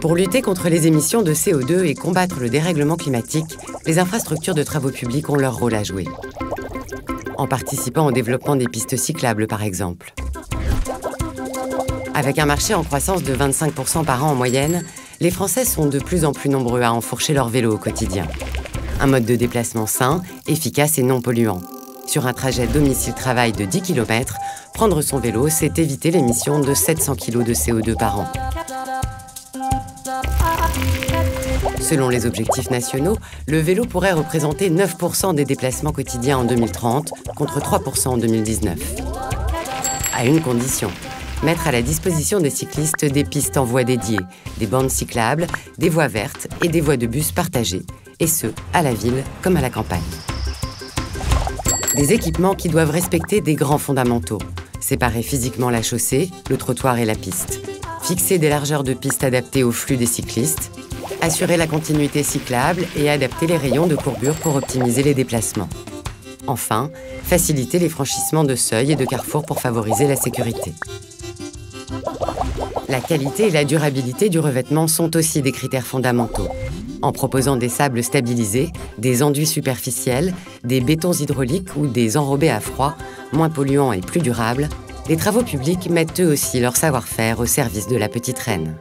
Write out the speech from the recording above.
Pour lutter contre les émissions de CO2 et combattre le dérèglement climatique, les infrastructures de travaux publics ont leur rôle à jouer. En participant au développement des pistes cyclables, par exemple. Avec un marché en croissance de 25% par an en moyenne, les Français sont de plus en plus nombreux à enfourcher leur vélo au quotidien. Un mode de déplacement sain, efficace et non polluant. Sur un trajet domicile-travail de 10 km, prendre son vélo, c'est éviter l'émission de 700 kg de CO2 par an. Selon les objectifs nationaux, le vélo pourrait représenter 9% des déplacements quotidiens en 2030 contre 3% en 2019. À une condition, mettre à la disposition des cyclistes des pistes en voie dédiées, des bandes cyclables, des voies vertes et des voies de bus partagées, et ce, à la ville comme à la campagne. Des équipements qui doivent respecter des grands fondamentaux, séparer physiquement la chaussée, le trottoir et la piste, fixer des largeurs de piste adaptées au flux des cyclistes, assurer la continuité cyclable et adapter les rayons de courbure pour optimiser les déplacements. Enfin, faciliter les franchissements de seuils et de carrefours pour favoriser la sécurité. La qualité et la durabilité du revêtement sont aussi des critères fondamentaux. En proposant des sables stabilisés, des enduits superficiels, des bétons hydrauliques ou des enrobés à froid, moins polluants et plus durables, les travaux publics mettent eux aussi leur savoir-faire au service de la petite reine.